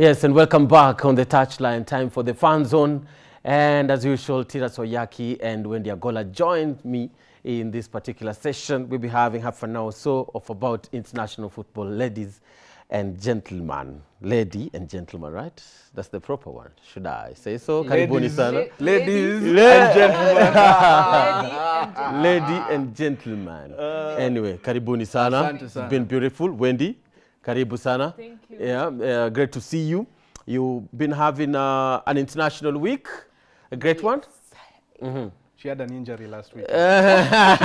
Yes, and welcome back on the touchline. Time for the fan zone. And as usual, Tira Soyaki and Wendy Agola joined me in this particular session. We'll be having half an hour or so of about international football, ladies and gentlemen. Lady and gentleman, right? That's the proper one. Should I say so? Karibuni Ladies. sana. Ladies and gentlemen. Lady and gentleman. anyway, karibuni sana. Sana. It's been beautiful. Wendy, karibu sana. Thank you. Yeah, uh, great to see you. You've been having uh, an international week, a great yes. one. She had an injury last week. yeah,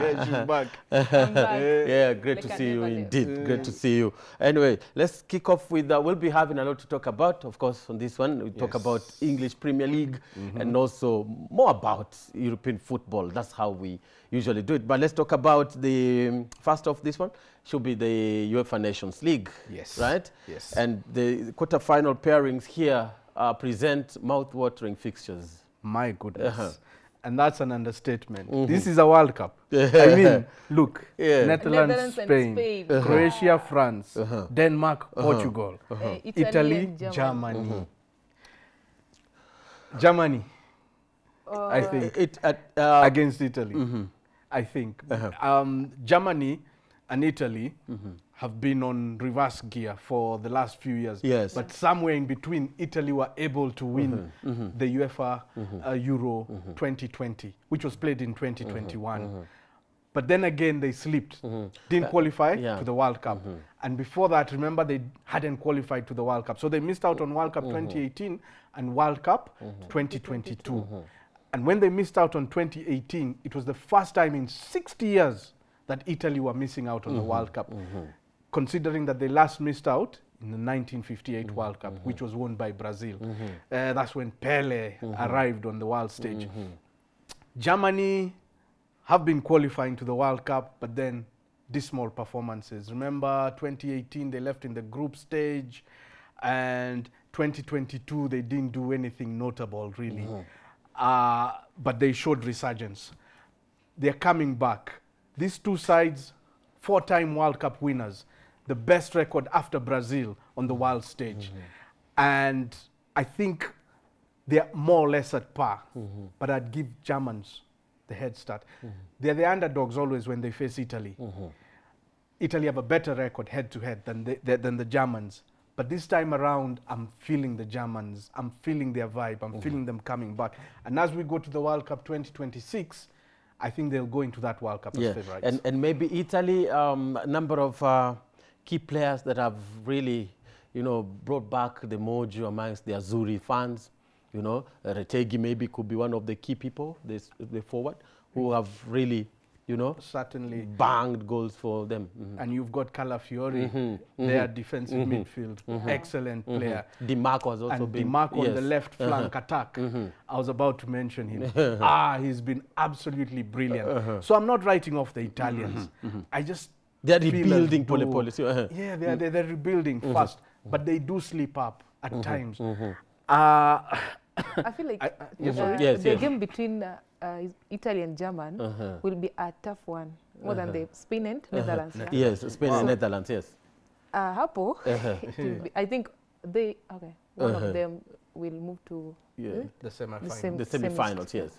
She's back. I'm back. great Like to see you indeed. left. Great to see you. Anyway, let's kick off with, uh, we'll be having a lot to talk about, of course, on this one. We talk about English Premier League and also more about European football. That's how we usually do it. But let's talk about the um, first of this one, should be the UEFA Nations League. Yes. Right? Yes. And the quarterfinal pairings here uh, present mouth-watering fixtures. My goodness. Uh-huh. And that's an understatement. This is a World Cup. I mean, look, Yeah. Netherlands, Netherlands and Spain, Spain. Croatia, France, Uh-huh. Denmark, Portugal, Uh, Italy, and Germany. Germany, Uh, I think, It, uh, uh, against Italy. I think. Um, Germany and Italy have been on reverse gear for the last few years. Yes. But somewhere in between, Italy were able to win mm-hmm. Mm-hmm. the UEFA mm-hmm. uh, Euro 2020, which was played in 2021. But then again, they slipped, didn't uh, qualify yeah. to the World Cup. And before that, remember, they hadn't qualified to the World Cup. So they missed out on World Cup 2018 and World Cup 2022. And when they missed out on 2018, it was the first time in 60 years that Italy were missing out on the World Cup, considering that they last missed out in the 1958 mm-hmm. World Cup, which mm-hmm. was won by Brazil. Mm-hmm. Uh, that's when Pele arrived on the world stage. Germany have been qualifying to the World Cup, but then dismal performances. Remember 2018, they left in the group stage, and 2022, they didn't do anything notable, really. Uh, but they showed resurgence. They're coming back. These two sides, four time World Cup winners, the best record after Brazil on the world stage. Mm-hmm. And I think they're more or less at par. Mm-hmm. But I'd give Germans the head start. Mm-hmm. They're the underdogs always when they face Italy. Italy have a better record head to head than the, the- than the Germans. But this time around, I'm feeling the Germans. I'm feeling their vibe. I'm feeling them coming back. And as we go to the World Cup 2026, I think they'll go into that World Cup yeah. as favorites. And, and maybe Italy, um, a number of uh, key players that have really, you know, brought back the mojo amongst the Azzurri fans. You know, uh, Retegui maybe could be one of the key people, this, the forward, who have really, you know, Certainly. banged goals for them. Mhm. And you've got Calafiori, Mm-hmm. their defensive midfield, excellent player. Di Marco has also and been. DiMarco on the yes. Uh-huh. left flank attack. I was about to mention him. ah, he's been absolutely brilliant. Uh-huh. So I'm not writing off the Italians. I just They're rebuilding though- pole policy. uh-huh. Yeah, they're, they're, they're rebuilding Mm-hmm. fast, but they do slip up at times. Uh, I feel like I- I- yeah, uh. Yes, the yes. game between uh, uh, Italy and German Uh-huh. will be a tough one, more than the Spain and Netherlands. yeah. Yes, Spain and Netherlands, yes. Uh, hapo, Uh-huh. be, I think they, okay, one Uh-huh. of them will move to Yeah. the semi The same- The semis. semi-finals, yes.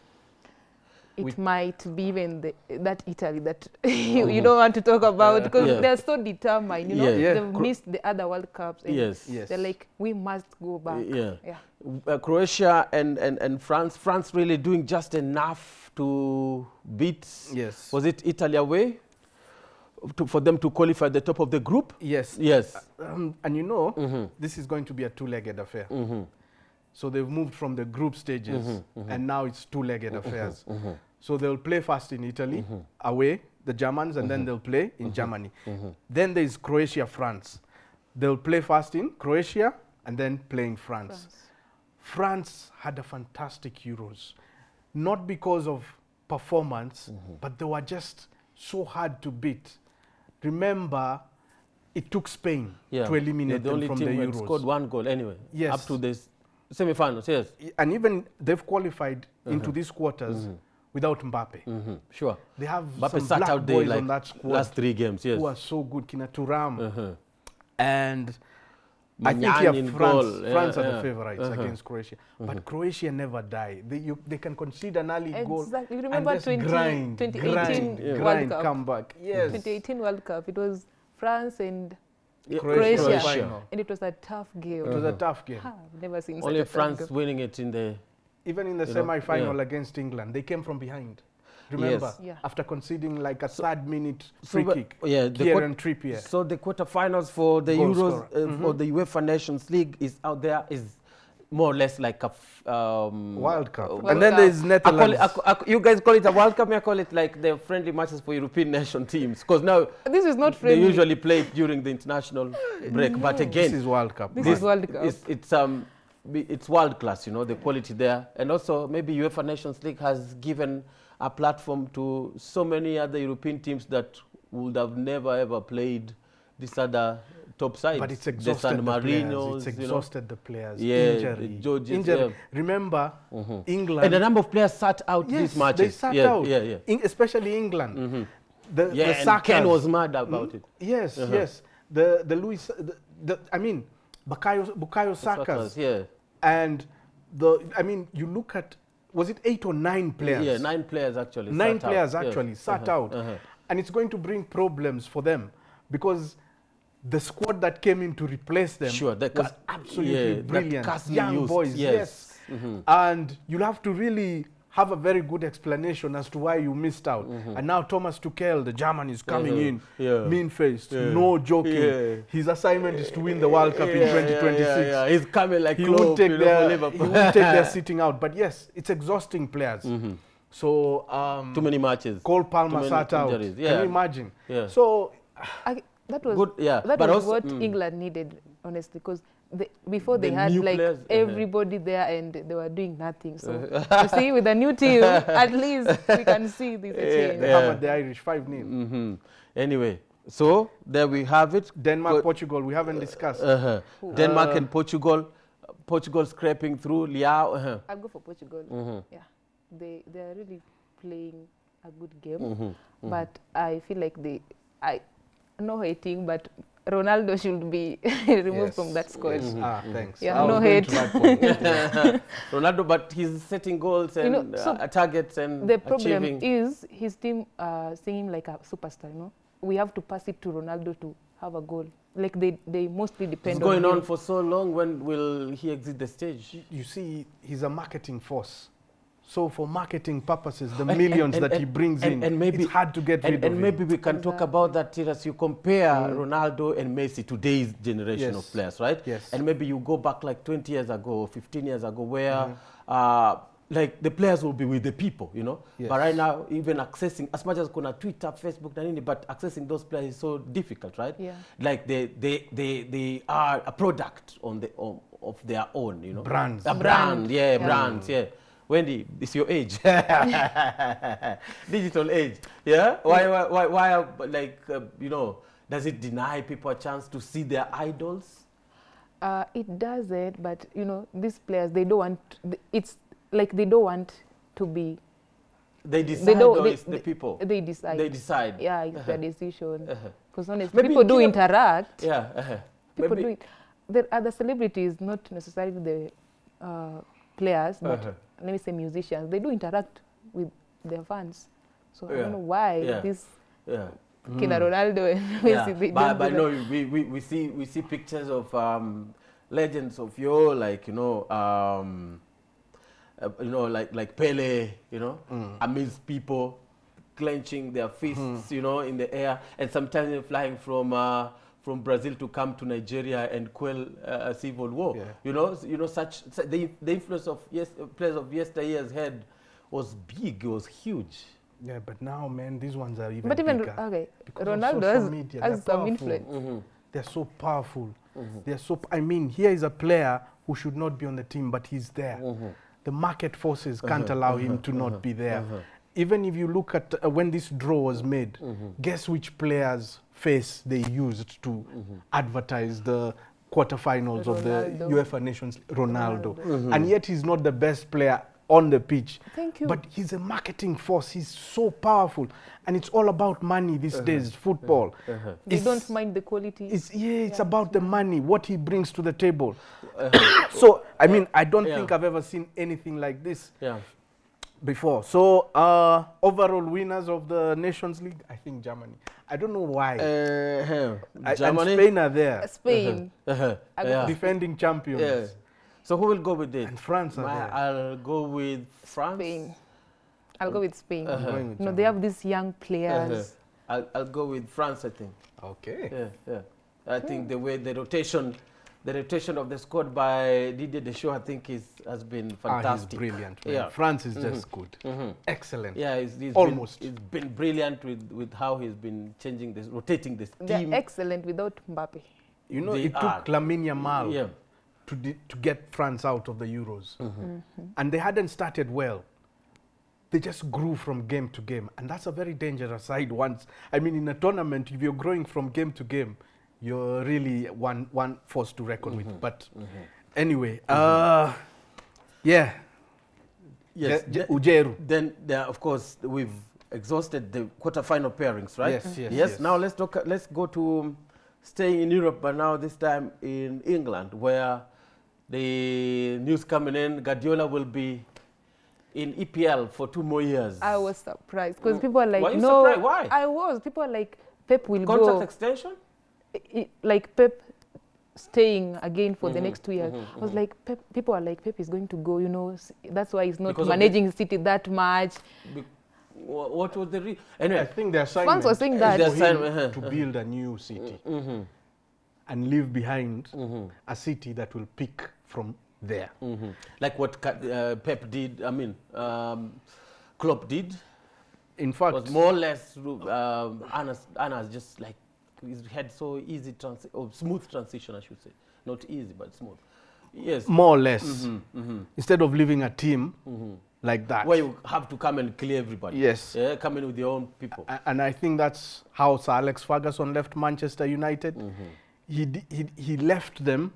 It We- might be even the, that Italy that you, you don't want to talk about because Yeah. they're so determined. You know, Yeah. Yeah. they've missed the other World Cups. and Yes. Yes. They're like, we must go back. Yeah. Yeah. Uh, Croatia and, and, and France, France really doing just enough to beat, Yes. was it Italy away? To, for them to qualify at the top of the group? Yes. Yes. Um, and you know, Mm-hmm. this is going to be a two-legged affair. So they've moved from the group stages, Mm-hmm. mm-hmm. and now it's two-legged mm-hmm, affairs. Mm-hmm, so they'll play first in Italy, Mm-hmm. away, the Germans, and then they'll play in Germany. Then there's Croatia, France. They'll play first in Croatia, and then play in France. France had a fantastic Euros, not because of performance, but they were just so hard to beat. Remember, it took Spain Yeah. to eliminate They're the only them from team the that Euros. scored one goal anyway. Yes. Up to the s- semi-finals, yes. and even they've qualified Uh-huh. into these quarters without Mbappe. hmm Sure. They have Mbappe some sat black out there boys like on that squad last three games, yes. who are so good, Kina Thuram. Uh-huh. And I think Maignan here in France. Yeah, France are yeah. the favorites Uh-huh. against Croatia. But Croatia never die. They, you, they can concede an early goal Exactly. You and remember just 20 grind, 2018 grind, Yeah. World grind, Cup? come back. Yes. 2018 World Cup. It was France and Yeah, Croatia, Croatia. final. and it was a tough game. It was a tough game. Ha, I've never seen Only such a France game. winning it in the. Even in the semi-final yeah. against England, they came from behind. Remember, Yes. Yeah. after conceding like a third minute free but- kick, yeah, the Kieran Trippier. So the quarterfinals for the Goal Euros, scorer. uh, for the UEFA Nations League is out there is more or less like a f- um, World Cup. uh, World and then Cup. there's I Netherlands. call it, I I you guys call it a World Cup, me I call it like the friendly matches for European nation teams. Because now This is not friendly. they usually play it during the international break. But again, this is World Cup. This man. is World Cup. it's, it's, um, it's world class, you know, the quality there. And also maybe UEFA Nations League has given a platform to so many other European teams that would have never ever played this other top sides. But it's exhausted San the players. Marinos, It's you know. exhausted the players. Yeah, Injury. Georgians, Injury. yeah. Remember, And England. And a number of players sat out yes, these matches. they sat yeah, out. Yeah, yeah. In- especially England. The, Yeah, the and Ken was mad about it. Yes, Uh-huh. yes. The the Louis, the, the, I mean, Bukayo Bukayo Saka's, yeah. and the I mean, you look at was it eight or nine players? Yeah, nine players actually. Nine sat out. players Yeah. actually sat Uh-huh, out, uh-huh. and it's going to bring problems for them because the squad that came in to replace them Sure, the was absolutely yeah, brilliant. Castle Young used, boys, yes. yes, Mhm. and you'll have to really have a very good explanation as to why you missed out. And now Thomas Tuchel, the German, is coming in, Yeah. mean-faced, Yeah. no joking. Yeah. His assignment is to win the World Cup in Yeah, yeah, 2026 Yeah, yeah. He's coming like he Klopp, won't take you know, their he Liverpool. won't take their sitting out. But yes, it's exhausting players. So um, Too many matches. Cole too Palmer many sat out. injuries. Can Yeah. you imagine? Yeah. So I, that was Good, yeah, that but was also- what mm. England needed, honestly, because they, before they had like players, everybody there and they were doing nothing. So you see, with a new team, at least we can see this Yeah, change. they yeah. hammered the Irish 5 0. hmm Anyway, so there we have it. Denmark, Go- Portugal, we haven't discussed. Uh-huh. Denmark and Portugal. Portugal scraping through. Liao. Uh-huh. I'll go for Portugal. Mm-hmm. Yeah, they they are really playing a good game, Mm-hmm. but I feel like they I no hating, but Ronaldo should be removed from that squad. Yes. Ah, thanks. Yeah, I was no hate. Ronaldo, but he's setting goals and know, so uh, targets and The problem achieving. is his team uh, seeing like a superstar. You know, we have to pass it to Ronaldo to have a goal. Like they, they mostly depend It's depend going on on for so long. When will he exit the stage? you see, he's a marketing force. So for marketing purposes, the millions and- that he and- brings and- in, and maybe- it's hard to get And, rid and of maybe him. we can talk about that as you compare Ronaldo and Messi, today's generation of players, right? Yes. And maybe you go back like 20 years ago 15 years ago where Mm-hmm. uh, like the players will be with the people, you know? Yes. But right now, even accessing, as much as kuna Twitter, Facebook, na but accessing those players is so difficult, right? Yeah. Like they, they, they, they are a product on the, on, of their own, you know? Brands. A brand, Brand, yeah, yeah. brands, yeah. Wendy, it's your age. Digital age. Yeah? Why, why, why, why like, uh, you know, does it deny people a chance to see their idols? Uh, it doesn't, but you know, these players they don't want. It's like they don't want to be. They decide They don't. or They, it's the people? They decide. They decide. Yeah, it's their decision. Uh-huh. Because honestly, people do interact. Yeah. uh-huh. People Maybe- do it. There are the celebrities, not necessarily the uh, players, but Uh-huh. let me say musicians. They do interact with their fans. So I don't know why Yeah. this Yeah. Kina Ronaldo and yeah. Messi. They But, but no, we, we, we see we see pictures of um, legends of yo, like you know, um, uh, you know, like like Pele, you know, amazed people, clenching their fists, you know, in the air, and sometimes they're flying from. Uh, from Brazil to come to Nigeria and quell uh, a civil war, Yeah. you know, you know, such, su- the, the influence of yes, uh, players of yesteryears had was big, it was huge. Yeah, but now, man, these ones are even But even bigger. okay, Because of Ronaldo has, media, has they're some powerful. influence. Mm-hmm. They're so powerful. Mm-hmm. They're so. I mean, here is a player who should not be on the team, but he's there. Mm-hmm. The market forces uh-huh, can't allow uh-huh, him to not uh-huh, be there. Even if you look at uh, when this draw was made, mm-hmm. guess which players' face they used to mm-hmm. advertise the quarterfinals of the Ronaldo. UEFA Nations Ronaldo. Ronaldo. Mm-hmm. And yet he's not the best player on the pitch. Thank you. But he's a marketing force. He's so powerful. And it's all about money these uh-huh. days, football. Uh-huh. they don't mind the quality. It's, yeah, it's Yeah, about the money, what he brings to the table. Uh-huh. so, I mean, I don't Yeah. think I've ever seen anything like this Yeah. Before. So, uh, overall winners of the Nations League, I think Germany. I don't know why. Uh, I- Germany. And Spain are there, Spain. Uh-huh. I Yeah. defending champions. yeah. So who will go with it? And France are My- there. I'll go with France. Spain. I'll go with Spain. I'm going with No, they have these young Uh-huh. players. I'll, I'll go with France, I think. Okay. Yeah, yeah. I think the way the rotation, the rotation of the squad by Didier Deschamps, I think is has been fantastic. Ah, he's fantastic. brilliant. man. Yeah. France is just good. Mhm. Excellent. Yeah, he's, he's Almost. Been, he's been brilliant with, with how he's been changing this, rotating this They're team. excellent without Mbappe. You know, They it are. took Lamine Yamal Yeah. to, di- to get France out of the Euros. Mm-hmm. And they hadn't started well. They just grew from game to game. And that's a very dangerous side once. I mean, in a tournament, if you're growing from game to game, you're really one, one force to reckon Mm-hmm. with. But anyway, uh, yeah. Yes. Je- Je- Ujeru. Then, there, of course, we've exhausted the quarterfinal pairings, right? Yes, yes, Yes. yes. Now let's talk. Let's go to staying in Europe, but now this time in England, where the news coming in, Guardiola will be in EPL for two more years. I was surprised because Mm. people are like, Were you no. surprised? Why? I was. People are like, Pep will go." Contract go. extension. I- I- like Pep staying again for the Mhm, next two years. mhm, I was like, Pep, people are like, Pep is going to go. You know, that's why he's not Because of the- managing City that much. Be- what was the re- I anyway? think the assignment was saying that. for The assignment, him to build a new city Mm-hmm, and leave behind mm-hmm, a city that will pick from there. mm-hmm. Like what uh, Pep did. I mean, um, Klopp did. In fact, was more or less um, Arne's, Arne's just like he's had so easy transi- or smooth transition, I should say, not easy but smooth. Yes. more or less, Mhm, mhm, instead of leaving a team mhm. like that. Where you have to come and clear everybody. Yes. Yeah, come in with your own people. A- And I think that's how Sir Alex Ferguson left Manchester United. Mhm, He, he, he left them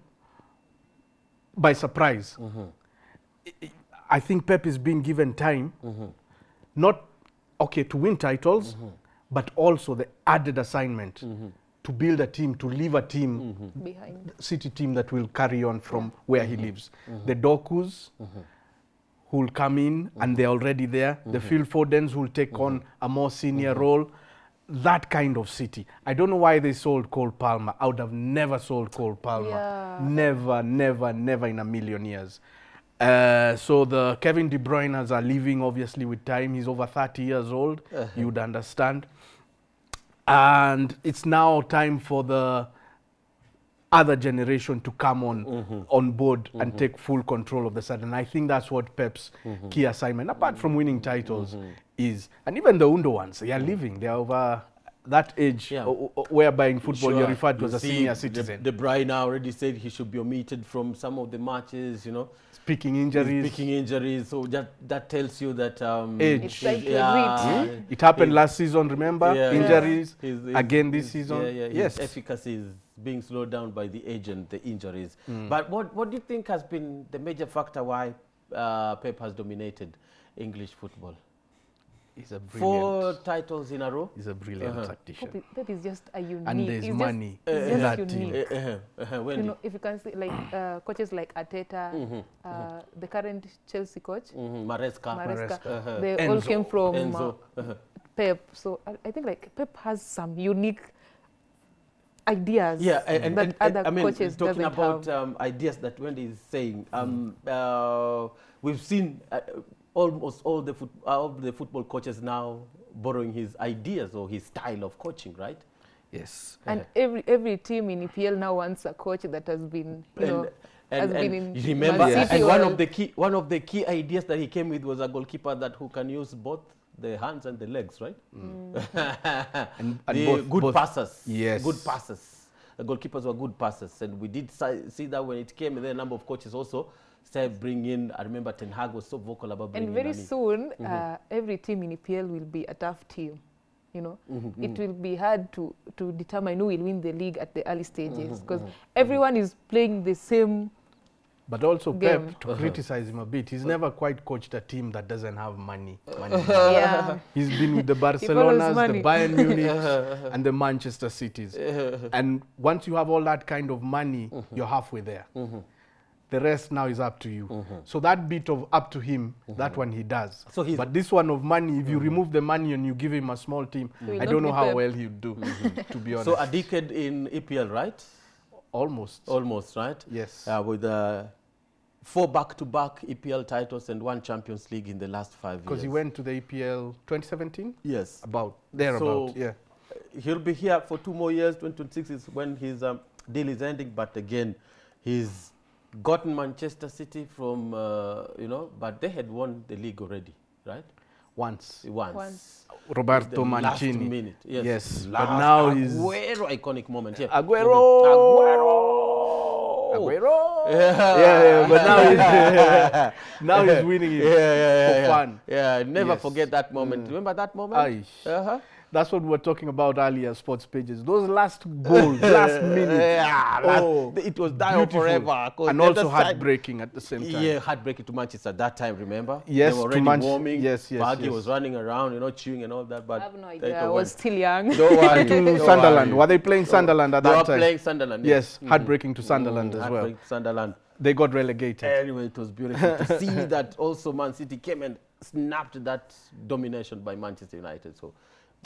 by surprise. mhm, I- I think Pep is being given time, mhm, not okay to win titles, but also the added assignment mhm, to build a team, to leave a team, mhm, Behind. City team that will carry on from where he lives. Mm-hmm. Mm-hmm. The Dokus mm-hmm. who will come in and they're already there. The Phil Fodens who will take on a more senior role. That kind of city. I don't know why they sold Cole Palmer. I would have never sold Cole Palmer. Yeah. Never, never, never in a million years. Uh, so the Kevin De Bruyne's are leaving obviously with time. He's over 30 years old. Uh-huh. You would understand. And it's now time for the other generation to come on mm-hmm. on board and mm-hmm. take full control of the side. And I think that's what Pep's mm-hmm. key assignment, apart from winning titles, is. And even the Undo ones, they are leaving. They are over that age Yeah. o- o- whereby in football you're referred to You as a senior De- citizen. De Bruyne already said he should be omitted from some of the matches, you know. Speaking injuries. picking injuries, so that, that tells you that... Um, Age. It's like a yeah, It happened his- last season, remember? Yeah. Injuries. His- his- Again this his- season. Yeah, yeah, his Yes. efficacy is being slowed down by the age and the injuries. Hmm. But what, what do you think has been the major factor why uh, Pep has dominated English football? He's a Four titles in a row. He's a brilliant Uh-huh. tactician. Pep, is- Pep is just a unique. And there's he's just- money he's in that team. unique. Uh, uh, uh, You know, if you can see, like uh, coaches like Arteta, Mhm, uh, the current Chelsea coach, mhm, Maresca. Maresca, Uh-huh. they all came from Enzo. uh, uh-huh. Pep. So I, I think like Pep has some unique ideas Yeah, and, and, that and- other I mean, coaches talking doesn't about have. um, ideas that Wendy is saying, um, uh, we've seen uh, almost all the, foot, all the football coaches now borrowing his ideas or his style of coaching, right? Yes. and every every team in EPL now wants a coach that has been, you know, has been in remember, Man and one of the key one of the key ideas that he came with was a goalkeeper that who can use both the hands and the legs, right? Mm. And, and the both, good both- passers. Yes. Good passers. The goalkeepers were good passers. And we did si- see that when it came, then a number of coaches also started bringing in, I remember Ten Hag was so vocal about bringing And very in Nani. soon, mm-hmm. uh, every team in EPL will be a tough team. You know, mm-hmm, it mm-hmm. will be hard to, to determine who will win the league at the early stages because everyone is playing the same But also Game. Pep, to uh-huh. criticize him a bit, he's uh-huh. never quite coached a team that doesn't have money. money. yeah. He's been with the follows Barcelonas, the. Bayern Munich, uh-huh. and the Manchester Cities. and once you have all that kind of money, you're halfway there. The rest now is up to you. So that bit of up to him, that one he does. So he's- but this one of money, if you remove the money and you give him a small team, will I don't know how Pep. well he'd do, to be honest. So a decade in EPL, right? Almost. Almost, right? Yes. Uh, with uh, four back-to-back EPL titles and one Champions League in the last five years. Because he went to the EPL 2017? Yes. About, thereabout, So- yeah. He'll be here for two more years. 2026 is when his um, deal is ending. But again, he's gotten Manchester City from, uh, you know, but they had won the league already, right? Once. Once. Once. Roberto The last minute. Yes. Yes, Last but now he's Aguero iconic moment. Yeah. Aguero. Aguero. Aguero. Yeah. Yeah, yeah, but now he's now he's winning it Yeah, yeah, yeah, for yeah. fun. Yeah, never Yes. forget that moment. Remember that moment? Aish. Uh-huh. That's what we were talking about earlier, sports pages. Those last goals, last minute. Yeah, last- Oh, it was die or beautiful. forever. 'cause And the also heartbreaking at the same time. Yeah, heartbreaking to Manchester at that time, remember? Yes, they were to already Manch- warming. yes, yes, Fergie yes. was running around, you know, chewing and all that. But I have no later idea. I went- was still young. Don't worry. To don't Sunderland. worry. Were they playing Sunderland at They that were playing Sunderland. Yes, Mhm. heartbreaking to Sunderland Mhm, as well. heartbreaking Sunderland. They got relegated. Anyway, it was beautiful to see that also Man City came and snapped that domination by Manchester United. So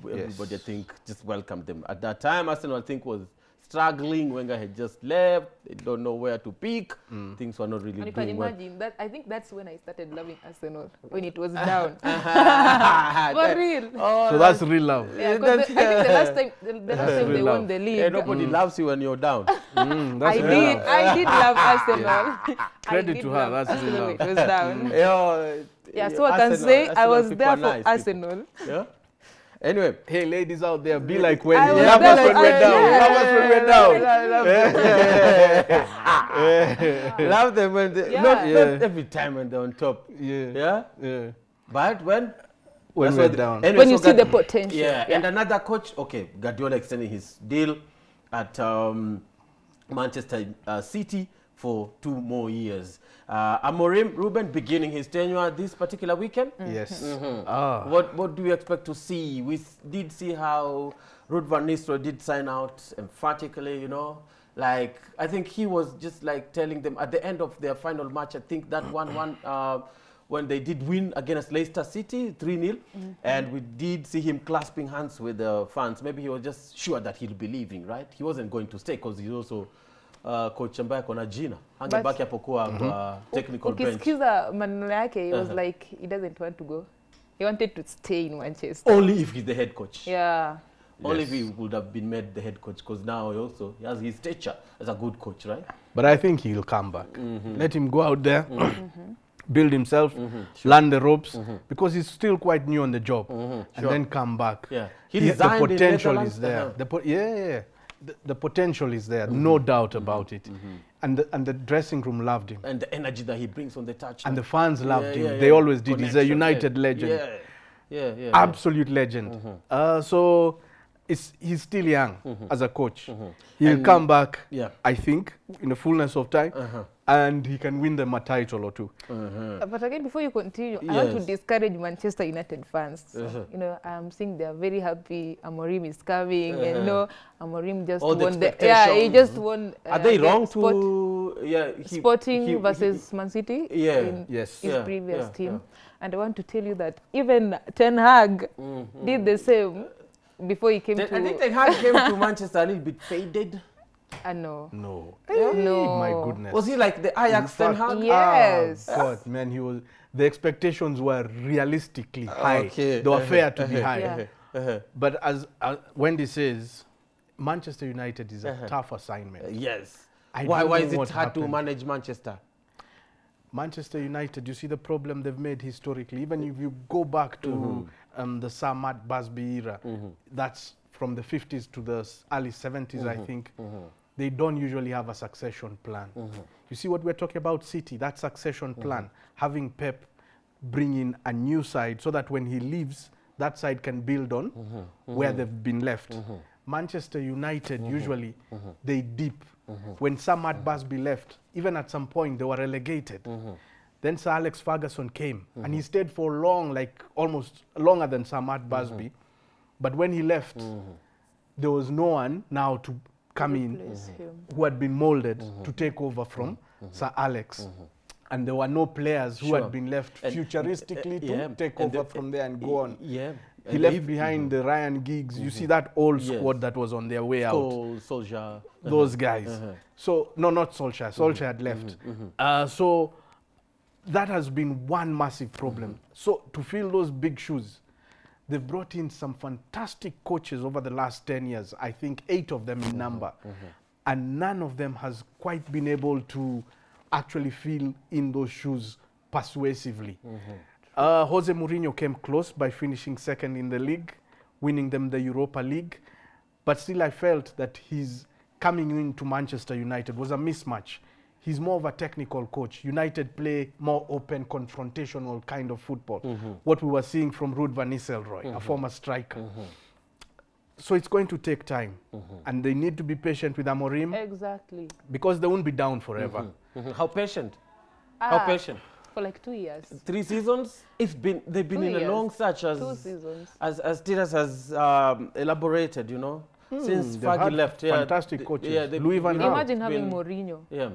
everybody, I think, just welcomed them. At that time, Arsenal, I think, was struggling. Wenger had just left. They don't know where to pick. Things were not really And you can doing well. imagine that. I think that's when I started loving Arsenal when it was down. For For real. Oh, so that's real love. Yeah, 'cause the, I think the last time, the, the last time they real won love. the league, Yeah, nobody loves you when you're down. Mm, I real did. love. I did love Arsenal. I Credit to her, that's real Arsenal love. it was down. yeah, Yeah, so I can say I was there for Arsenal. Yeah. Anyway, Hey, ladies out there, be like Wendy. I was Love there us when for- we're down. yeah. Love us when we're down. love them when they, Yeah. not, Yeah. not every time when they're on top. Yeah. Yeah. Yeah. But when When that's we're down. anyway, When you so see the Guard- potential. Yeah, and another coach, okay, Guardiola extending his deal at um, Manchester uh, City for two more years. Uh, Amorim Ruben beginning his tenure this particular weekend. Yes. Mhm. Ah. What what do you expect to see? We did see how Ruud van Nistelrooy did sign out emphatically, you know. Like I think he was just like telling them at the end of their final match. I think that one one uh, when they did win against Leicester City three 0 and we did see him clasping hands with the fans. Maybe he was just sure that he'll be leaving, right? He wasn't going to stay because he's also uh, coach ambaye akona jina angebaki hapo kuwa kwa technical bench. ukisikiza maneno yake he was Uh-huh. like he doesn't want to go he wanted to stay in manchester Only if he's the head coach. yeah Only Yes. if he would have been made the head coach because now he also he has his stature as a good coach, right? But I think he'll come back. Mm -hmm. Let him go out there, Mm -hmm. build himself, mm -hmm, sure. learn the ropes, mm -hmm. because he's still quite new on the job, mm and Sure. then come back. Yeah. He he the potential is there. uh-huh. The po- yeah, yeah, yeah. The, the potential is there, no mm-hmm. doubt about it. Mm-hmm. And the, and the dressing room loved him, And the energy that he brings on the touch. and the fans loved Yeah, him. yeah, They yeah. always did. He's a United legend, Yeah, yeah, yeah. absolute legend. Mm-hmm. Uh, so it's, he's still young as a coach. He'll And- come back, Yeah. I think, in the fullness of time, Uh-huh. and he can win them a title or two. Uh-huh. Uh, But again, before you continue, I want to discourage Manchester United fans. Uh-huh. You know, I'm seeing they're very happy. Amorim is coming, and you Uh-huh. know, Amorim just All won the yeah. He just won. uh, Are they against wrong Sport- to yeah he, Sporting he- he- versus Man City Yeah. in Yes. his Yeah, previous yeah, team. yeah. And I want to tell you that even Ten Hag Mhm. did the same before he came Ten- to. I think Ten Hag came to Manchester a little bit faded. uh, no. No. Yeah. Hey, No. My goodness. Was he like the Ajax Ten In fact- Hag? Yes. Ah, God, man, he was. The expectations were realistically high. Okay. They were fair to be high. Yeah. Uh-huh. But as uh, Wendy says, Manchester United is a Uh-huh. tough assignment. Uh, yes. I why why is it what hard to manage Manchester? Manchester United, you see the problem they've made historically. Even if you go back to um, the Sir Matt Busby era, mm-hmm. that's from the 50s to the early 70s, I mm-hmm. think. Mm-hmm. They don't usually have a succession plan. You see what we're talking about, City, that succession plan, having Pep bring in a new side so that when he leaves, that side can build on where they've been left. Manchester United, usually, they dip when Sir Matt Busby left, even at some point they were relegated. Then Sir Alex Ferguson came and he mm-hmm. stayed for long, like almost longer than Sir Matt Busby. Mm-hmm. But when he left, mm-hmm. there was no one now to come in him. who had been molded to take over from Sir Alex. And there were no players who Sure. had been left And- uh, futuristically uh, to yeah, take and over the- from there and uh, go on. Yeah. He And left if- behind the Ryan Giggs. You see that old Yes. squad that was on their way out. Cole, Soldier. Those uh-huh. guys. Uh-huh. So, no, not Solskjaer. Solskjaer had left. Uh, so, that has been one massive problem. Mm-hmm. So, to fill those big shoes, they've brought in some fantastic coaches over the last 10 years. I think eight of them in mm-hmm. number. Mm-hmm. And none of them has quite been able to actually fill in those shoes persuasively. Uh, Jose Mourinho came close by finishing second in the league, winning them the Europa League. But still, I felt that his coming into Manchester United was a mismatch. He's more of a technical coach. United play more open, confrontational kind of football. What we were seeing from Ruud van Nistelrooy, a former striker. So it's going to take time. And they need to be patient with Amorim Exactly. because they won't be down forever. Mhm. How patient? How Ah, patient? For like two years. Three seasons? It's been they've been Two in a long search as Two seasons. as as Tiras has um, elaborated, you know, since they've Fergie left. Yeah, fantastic th- coaches. Yeah, they- Louis van Gaal. Imagine having been- Mourinho Yeah,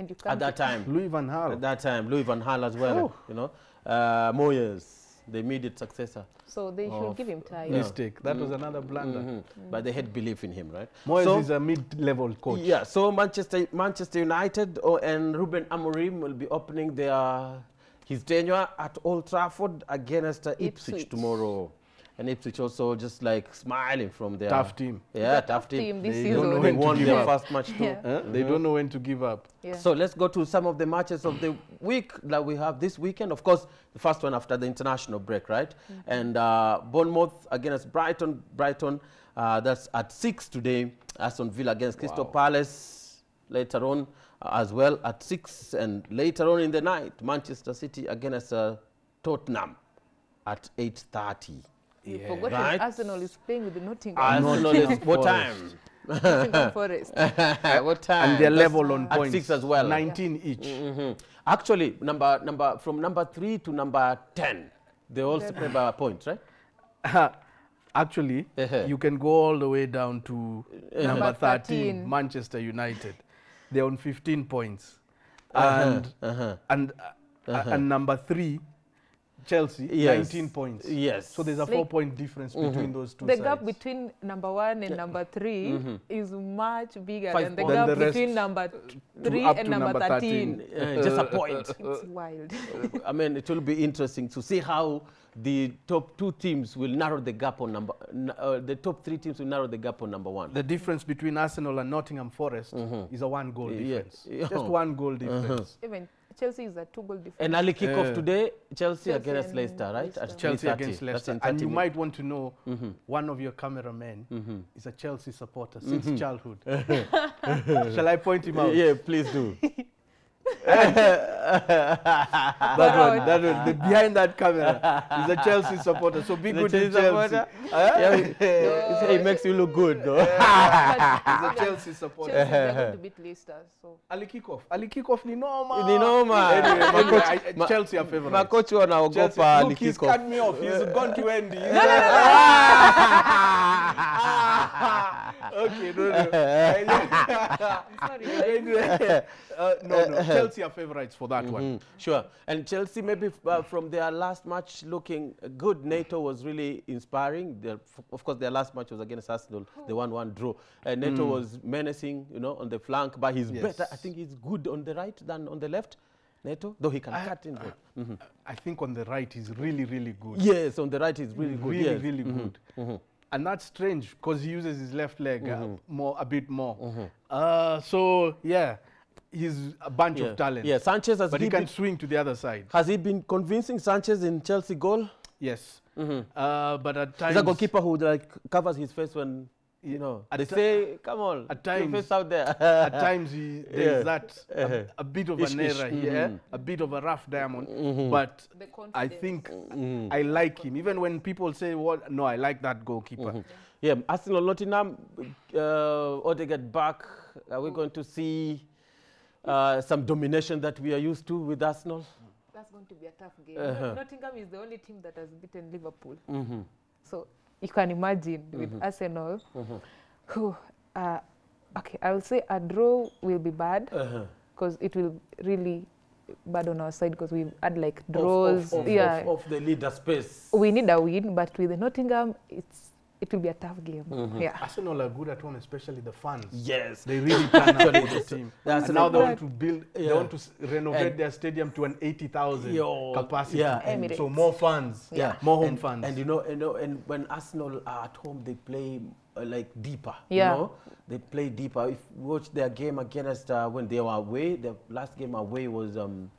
and you can't. at that time. Louis van Gaal. At that time, Louis van Gaal as well. Oh. You know, uh, Moyes, the immediate successor. So they Of- should give him time. Yeah. Mistake. That was another blunder. Mhm. But they had belief in him, right? Moyes So- is a mid-level coach. Yeah, so Manchester Manchester United oh, and Ruben Amorim will be opening their his tenure at Old Trafford against uh, Ipswich, Ipswich. tomorrow. And Ipswich also just like smiling from their Tough team. Yeah, It's a tough team. this They season. don't know They when to won give their up. first match too. Yeah. Huh? They don't know when to give up. Yeah. So let's go to some of the matches of the week that we have this weekend. Of course, the first one after the international break, right? And uh, Bournemouth against Brighton. Brighton, uh, that's at 6 today. Aston Villa against Crystal Palace later on uh, as well at 6. And later on in the night, Manchester City against uh, Tottenham at 8.30. You've Yeah. forgotten Right. Arsenal is playing with the Nottingham, Arsenal is Nottingham what Forest. time? Nottingham Forest. what time? And they're level on at points. 6 as well. 19 each. Mhm. Actually, number number from number three to number ten, they all separate by points, right? Actually, Uh-huh. you can go all the way down to number Number 13, 13. Manchester United. They're on 15 points. Uh-huh, And, uh-huh. and, uh, and number three, Chelsea, Yes. 19 points. Yes. So there's a Like- four point difference between those two The sides. gap between number one and number 3 is much bigger Five than the points. gap the between number three and number, number 13. 13. Uh, just a point. It's wild. I mean, it will be interesting to see how the top two teams will narrow the gap on number. Uh, the top three teams will narrow the gap on number one. the difference between Arsenal and Nottingham Forest is a one goal Yeah. difference. Yeah. Just one goal difference. Even Chelsea is a two goal difference. and early kickoff Yeah. today, Chelsea, Chelsea against Leicester, right? Leicester. At Chelsea 3:30. against Leicester. And you minutes. might want to know mm-hmm. one of your cameramen mm-hmm. is a Chelsea supporter mm-hmm. since childhood. Shall I point him out? Yeah, please do. That one, that one, the, behind that camera is a Chelsea supporter. So be The good to Chelsea Chelsea. supporter? Uh, yeah, he, he makes you look good, though. He's a Chelsea supporter. Chelsea is going to beat Leicester. So Ali Kickoff. Ali Kickoff ni noma. Ni noma. Anyway, my, coach- ma- Chelsea are go Makochi Ali Kikoff. Look, he's cut me off. He's gone to Wendy. He's okay, no, no. sorry. uh, no, no. Chelsea are favourites for that one. Mm, sure. And Chelsea, maybe f- uh, from their last match looking good, Neto was really inspiring. Their, f- of course, their last match was against Arsenal, the 1 1 draw. And Neto was menacing, you know, on the flank, but he's Yes. better. I think he's good on the right than on the left. Neto, though he can cut in. but- Mhm. I think on the right he's really, really good. Yes, on the right he's really good. really, yes. really Mhm. good. And that's strange because he uses his left leg uh, Mm-hmm. more, a bit more. Uh, so yeah, he's a bunch Yeah. of talent. Yeah, Sanchez has but he he can swing to the other side. has he been convincing Sanchez in Chelsea goal? Yes. Uh, but at times, He's a goalkeeper who like covers his face when you know At they say, "Come on, at times- face out there." at times he, there's Yeah. that Uh-huh. a, a bit of Ish, an ish, error here, mhm. a bit of a rough diamond. Mhm. But I think Mm-hmm. I like him. Even when people say, "What?" No, I like that goalkeeper. Yeah, Arsenal, Nottingham, uh, Odegaard back, Are we going to see uh, some domination that we are used to with Arsenal? That's going to be a tough game. Uh-huh. Nottingham is the only team that has beaten Liverpool. Mm-hmm. So you can imagine with Arsenal, Mm who, uh, okay, I will say a draw will be bad because Uh-huh. because it will really bad on our side because we've had like draws. Of, of, yeah, of, of the leader space. we need a win, but with Nottingham, it's it will be a tough game. Mm-hmm. Yeah. Arsenal are good at home, especially the fans. Yes. They really plan up for the team. That's and now they want to build, they want to s- renovate And- their stadium to an 80,000 capacity. yeah, and- so more fans, Yeah. more home and, fans. And you know, you know, and when Arsenal are at home, they play uh, like deeper. Yeah. You know, they play deeper. If you watch their game against uh, when they were away, the last game away was um,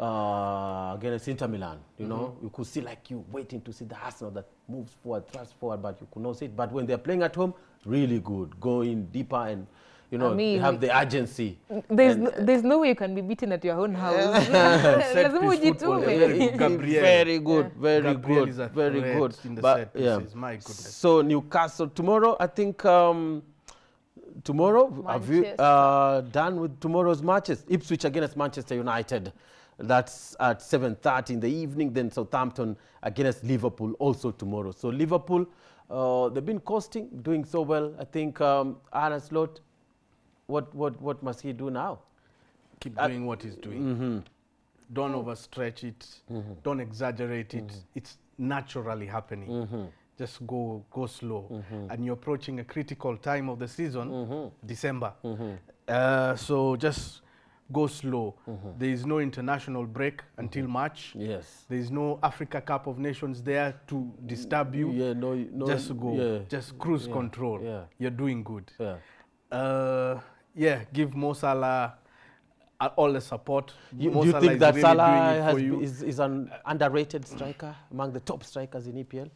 uh, against Inter Milan. You know, you could see like you waiting to see the Arsenal that moves forward, thrust forward, but you could not see it. But when they're playing at home, really good, going deeper and. You know, they mean, have the urgency. There's And, no, there's no way you can be beaten at your own house. Set Lazima piece football, very Gabriel. Very good, very Gabriel good, very good. in the But, set yeah. my goodness. So Newcastle tomorrow, I think um, tomorrow have you uh, done with tomorrow's matches? Ipswich against Manchester United. That's at 7:30 in the evening. Then Southampton against Liverpool also tomorrow. So Liverpool, uh, they've been coasting, doing so well. I think um, Arne Slot, what what what must he do now? Keep Uh, doing what he's doing. Mm-hmm. Don't overstretch it. Don't exaggerate it. It's naturally happening. Mm-hmm. Just go go slow. And you're approaching a critical time of the season, Mm-hmm. December. Uh, so just go slow. Mm-hmm. There is no international break until March. Yes. There is no Africa Cup of Nations there to disturb you. Yeah. No. No. just go. Yeah. Just cruise Yeah, control. yeah. You're doing good. yeah. Uh, yeah, give Mo Salah uh, all the support. You, Mo do you Salah think that really Salah has, for you. be- is, is an underrated striker among the top strikers in EPL?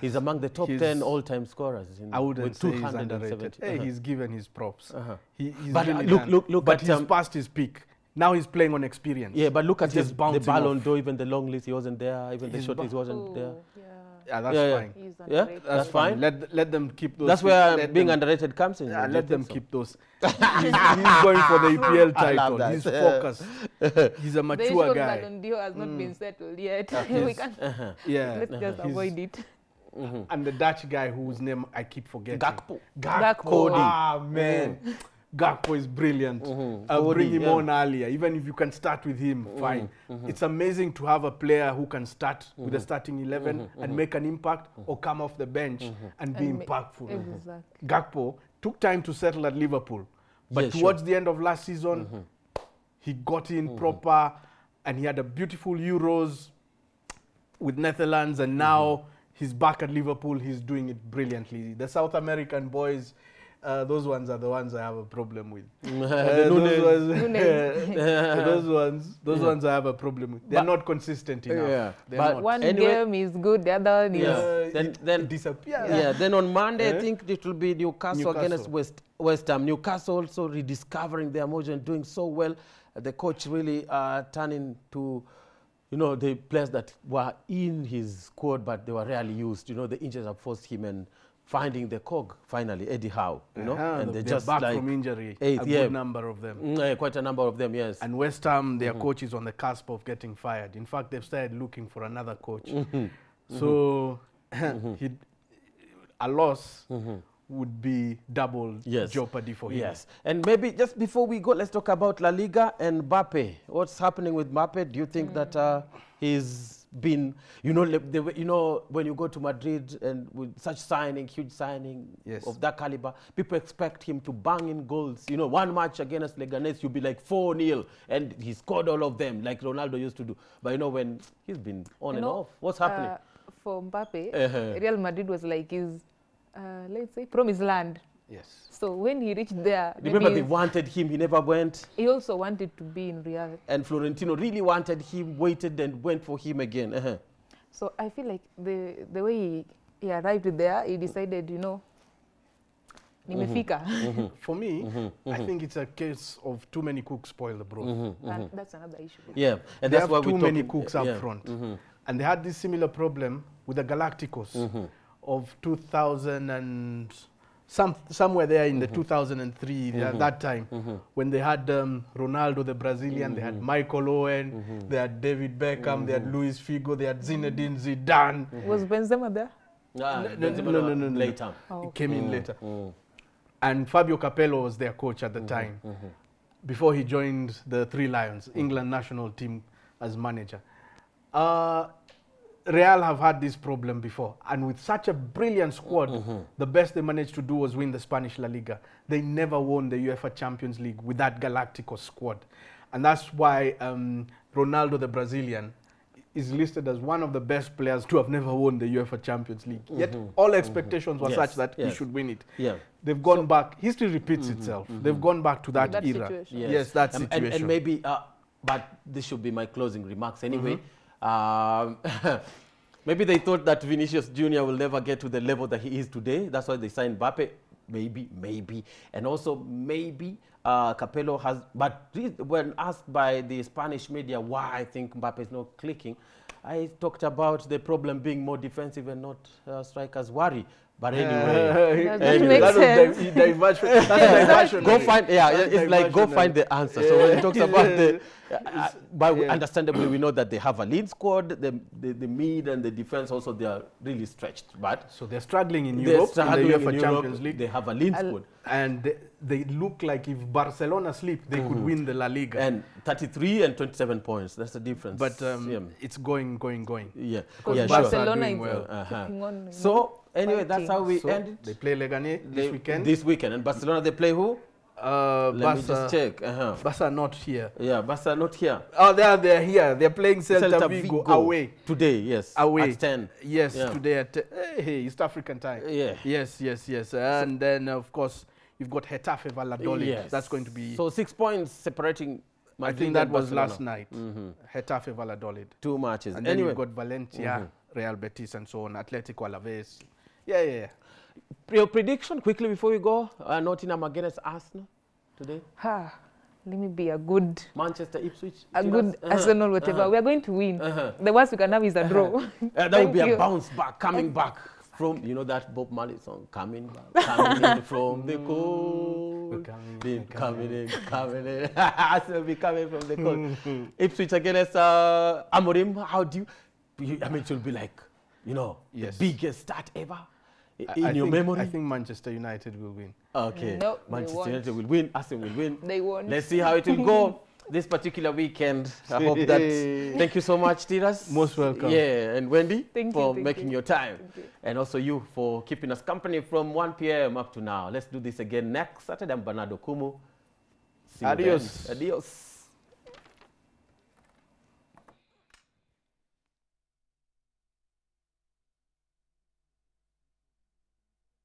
He's among the top 10 all-time scorers. In, I wouldn't with say he's underrated. 270. Hey, Uh-huh. he's given his props. Uh-huh. He, he's But, uh, really look- look- look but at, he's um, past his peak. Now he's playing on experience. Yeah, but look at He's his, just the Ballon d'Or, even the long list, he wasn't there. Even the He's short list, he wasn't there. Oh, yeah. Yeah, that's Yeah, yeah. fine. He's Yeah, underrated. that's fine. Let let them keep those. That's where uh, let being them, underrated comes in. Yeah, let them so? keep those. he's, he's going for the EPL title. He's focused. He's a The issue mature of guy. Ballon d'Or has not mm. been settled yet. we Yes. can uh-huh. Yeah. let's just uh-huh. He's- avoid it. Mm-hmm. And the Dutch guy whose name I keep forgetting. Gakpo. Gakpo. Gakpo. Ah, man. Gakpo is brilliant. Mm-hmm. Uh, I'll Cody, bring him yeah. on earlier. Even if you can start with him, mm-hmm, fine. Mm-hmm. It's amazing to have a player who can start with the starting 11 and make an impact or come off the bench and be And ma- impactful. Exactly. Gakpo took time to settle at Liverpool. But Yeah, sure. towards the end of last season, he got in proper and he had a beautiful Euros with Netherlands and now he's back at Liverpool. He's doing it brilliantly. The South American boys, uh, those ones are the ones I have a problem with. Uh, The Nunez. those, ones, those ones, those ones I have a problem with. They're But- not consistent enough. Yeah, They're but not. One Anyway- game is good, the other one is Yeah. Uh, Then- it, then- it disappears. Yeah. then on Monday, I Eh? think it will be Newcastle, against West, West Ham. Newcastle also rediscovering their mojo and doing so well. Uh, the coach really uh, turning to, you know, the players that were in his squad, but they were rarely used. You know, the injuries have forced him and finding the cog finally, Eddie Howe, you know, Uh-huh, and they're just back like from injury. eighth, a yeah. good number of them. Mm, eh, quite a number of them, yes. And West Ham, their coach is on the cusp of getting fired. In fact, they've started looking for another coach. So he, a loss would be double Yes. jeopardy for him. Yes, and maybe just before we go, let's talk about La Liga and Mbappe. What's happening with Mbappe? Do you think that uh, he's been, you know, the, you know, when you go to Madrid and with such signing, huge signing Yes. of that caliber, people expect him to bang in goals. You know, one match against Leganes, you'll be like 4 0, and he scored all of them like Ronaldo used to do. But you know, when he's been on You and know, off, what's happening? Uh, for Mbappe, Uh-huh. Real Madrid was like his, uh, let's say, promised land. Yes. So when he reached there, Remember, they wanted him, he never went. he also wanted to be in Real. And Florentino really wanted him, waited and went for him again. Uh-huh. So I feel like the the way he, he arrived there, he decided, you know, nimefika. Mm-hmm. Mm-hmm. For me, mm-hmm. I think it's a case of too many cooks spoil the broth. and that's another issue. Yeah, and they that's have why too we many talking- cooks yeah, up yeah. front. And they had this similar problem with the Galacticos of some, somewhere there in the mm-hmm. 2003, at mm-hmm. that time, mm-hmm. when they had um, Ronaldo, the Brazilian, they had Michael Owen, they had David Beckham, they had Luis Figo, they had Zinedine Zidane. Was Benzema there? No, Benzema no, no, no, no. Later. Oh, He came in Mm, later. mm. And Fabio Capello was their coach at the time before he joined the Three Lions, England national team as manager. Uh, Real have had this problem before, and with such a brilliant squad, the best they managed to do was win the Spanish La Liga. They never won the UEFA Champions League with that Galacticos squad, and that's why um, Ronaldo, the Brazilian, is listed as one of the best players to have never won the UEFA Champions League. Yet all expectations were Yes, such that yes. he should win it. Yeah. They've gone back. History repeats itself. They've gone back to that, That era. situation. Yes, that Um, situation. And, and maybe, uh, but this should be my closing remarks anyway. Um, maybe they thought that Vinicius Junior will never get to the level that he is today. That's why they signed Mbappe. Maybe, maybe, and also maybe uh, Capello has. But when asked by the Spanish media why I think Mbappe is not clicking, I talked about the problem being more defensive and not uh, strikers worry. But anyway. That Anyway, makes that was sense. di- diversion. That's diversionary. go find yeah That's it's like go find the answer so when he talks about the uh, but yeah. understandably we know that they have a lead squad the, the the mid and the defense also they are really stretched but So they're struggling in they're Europe, in struggling the in UEFA Europe. Champions League, they have a lead I'll- squad and they, they look like if Barcelona sleep, they could win the La Liga. and 33 and 27 points that's the difference but um, yeah it's going, going, going. yeah, Because yeah Barca sure. are doing is well. Keeping on. you know. so anyway that's how we So end it they play Leganes this weekend. this weekend and Barcelona they play who uh, let me just check uh-huh. Barca not here. yeah Barca not here Oh, they are they're here. They're playing Celta, Vigo, away. today yes Away. at 10 Yes, Yeah. today at uh, hey, East African time. yeah Yes, yes, yes. And then of course you've got Getafe Valladolid. Yes. That's going to be. So six points separating. I think that was Barcelona. last night. Mhm. Getafe Valladolid. Two matches. And then anyway, you've got Valencia, Real Betis, and so on. Atletico Alaves. Yeah, yeah, yeah. your prediction quickly before we go. Uh, Nottingham against Arsenal today. Ha, let me be a good, Manchester Ipswich. a good Uh-huh, Arsenal, whatever. uh-huh, We are going to win. uh-huh. The worst we can have is a draw. Uh, that would Thank be a bounce back, coming back from you know that Bob Marley song, coming back, coming in from the cold, coming Been coming in, coming in. Arsenal be coming from the cold. Ipswich against uh, Amorim. How do you, you? I mean, it will be like you know Yes. the biggest start ever i- I- in I your think, memory. I think Manchester United will win. Okay. Mm. No, they Manchester won't. United will win. Arsenal will win. They won't. Let's see how it will go this particular weekend. I hope that. Thank you so much, Tiras. Most welcome. Yeah, and Wendy Thank you, for thank making you. your time, you. and also you for keeping us company from 1 p.m. up to now. Let's do this again next Saturday. I'm Bernardo Kumu. See you. Adios. Adios.